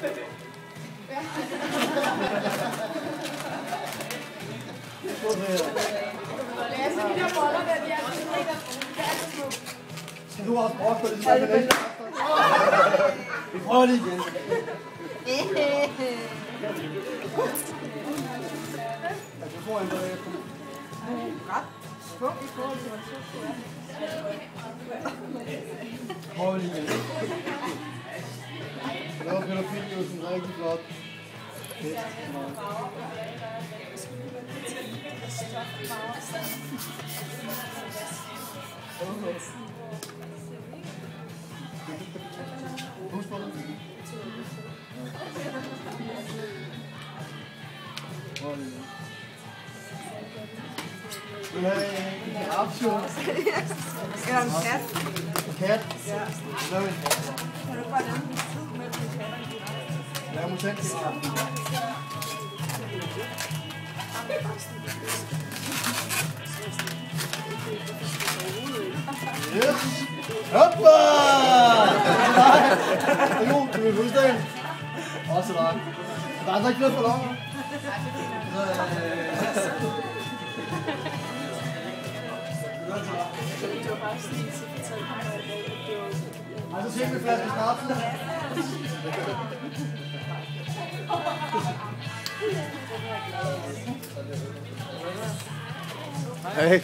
Skal du også brokke på det samme næste? Vi prøver lige igen. Jeg tror, han er i forhold til, hvad Prøv lige igen. Ich wir noch Videos und reingeladen. Nein, ich hab schon. Ja, ein Herz. Herz? Ja. Nein. Giraffe? Lav mutant Yes! Hoppa! Jo, du vil fødselsdagen. Også dig. Der er altså ikke flaske snaps. Hey.